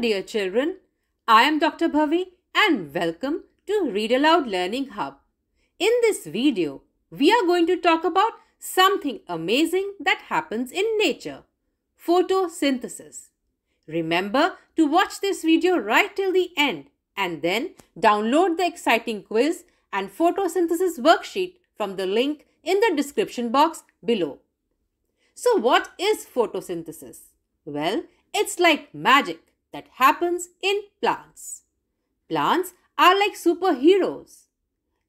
dear children. I am Dr. Bhavi and welcome to Read Aloud Learning Hub. In this video, we are going to talk about something amazing that happens in nature photosynthesis. Remember to watch this video right till the end and then download the exciting quiz and photosynthesis worksheet from the link in the description box below. So, what is photosynthesis? Well, it's like magic that happens in plants. Plants are like superheroes.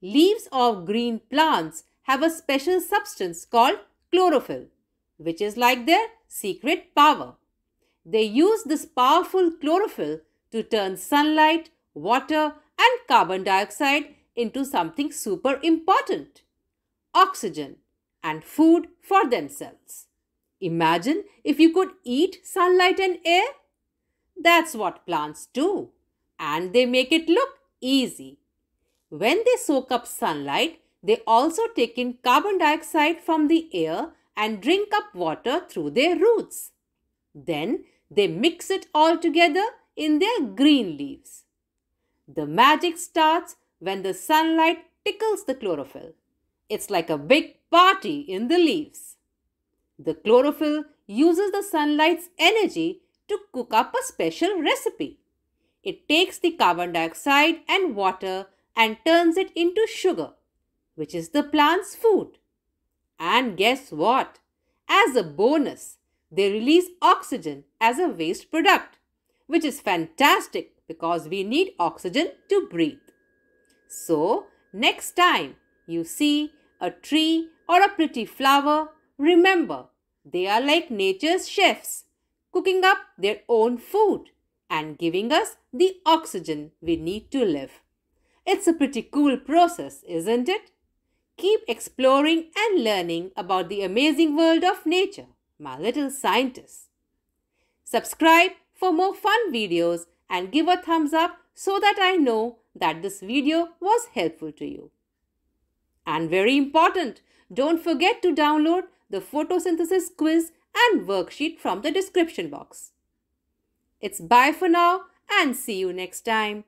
Leaves of green plants have a special substance called chlorophyll, which is like their secret power. They use this powerful chlorophyll to turn sunlight, water, and carbon dioxide into something super important oxygen and food for themselves. Imagine if you could eat sunlight and air. That's what plants do, and they make it look easy. When they soak up sunlight, they also take in carbon dioxide from the air and drink up water through their roots. Then they mix it all together in their green leaves. The magic starts when the sunlight tickles the chlorophyll. It's like a big party in the leaves. The chlorophyll uses the sunlight's energy to cook up a special recipe. It takes the carbon dioxide and water and turns it into sugar, which is the plant's food. And guess what? As a bonus, they release oxygen as a waste product, which is fantastic because we need oxygen to breathe. So, next time you see a tree or a pretty flower, remember they are like nature's chefs, cooking up their own food and giving us the oxygen we need to live. It's a pretty cool process, isn't it? Keep exploring and learning about the amazing world of nature, my little scientists. Subscribe for more fun videos and give a thumbs up so that I know that this video was helpful to you. And very important, don't forget to download the photosynthesis quiz and worksheet from the description box. It's bye for now and see you next time.